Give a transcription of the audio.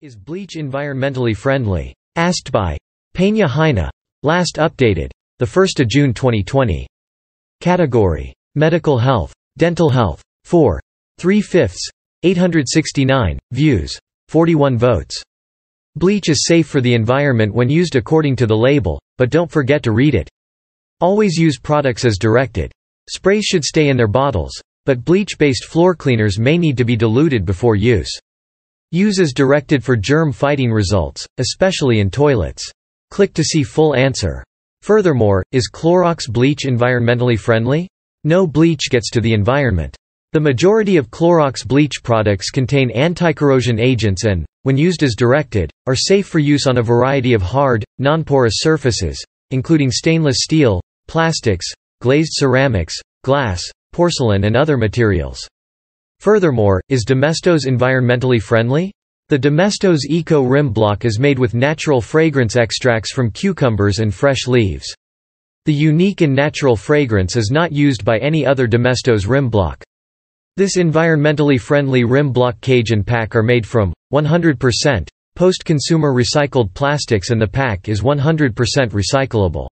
Is bleach environmentally friendly? Asked by Peña Heine. Last updated. 1 June 2020. Category. Medical health. Dental health. 4. 3 fifths. 869. Views. 41 votes. Bleach is safe for the environment when used according to the label, but don't forget to read it. Always use products as directed. Sprays should stay in their bottles, but bleach-based floor cleaners may need to be diluted before use. Use as directed for germ-fighting results, especially in toilets. Click to see full answer. Furthermore, is Clorox bleach environmentally friendly? No bleach gets to the environment. The majority of Clorox bleach products contain anti-corrosion agents and, when used as directed, are safe for use on a variety of hard, non-porous surfaces, including stainless steel, plastics, glazed ceramics, glass, porcelain and other materials. Furthermore, is Domestos environmentally friendly? The Domestos Eco Rim Block is made with natural fragrance extracts from cucumbers and fresh leaves. The unique and natural fragrance is not used by any other Domestos rim block. This environmentally friendly rim block cage and pack are made from 100% post-consumer recycled plastics and the pack is 100% recyclable.